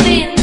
feeling